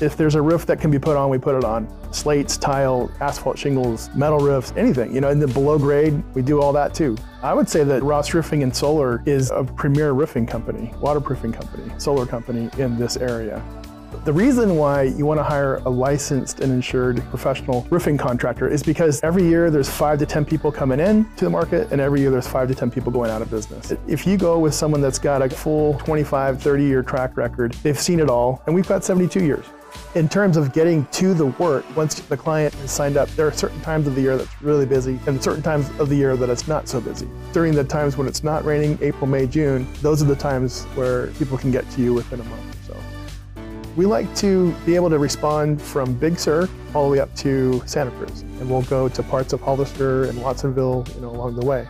If there's a roof that can be put on, we put it on. Slates, tile, asphalt shingles, metal roofs, anything. You know, and then below grade, we do all that too. I would say that Ross Roofing and Solar is a premier roofing company, waterproofing company, solar company in this area. The reason why you want to hire a licensed and insured professional roofing contractor is because every year there's five to 10 people coming in to the market and every year there's five to 10 people going out of business. If you go with someone that's got a full 25, 30 year track record, they've seen it all, and we've got 72 years. In terms of getting to the work, once the client is signed up, there are certain times of the year that's really busy and certain times of the year that it's not so busy. During the times when it's not raining, April, May, June, those are the times where people can get to you within a month. Or so. We like to be able to respond from Big Sur all the way up to Santa Cruz, and we'll go to parts of Hollister and Watsonville, you know, along the way.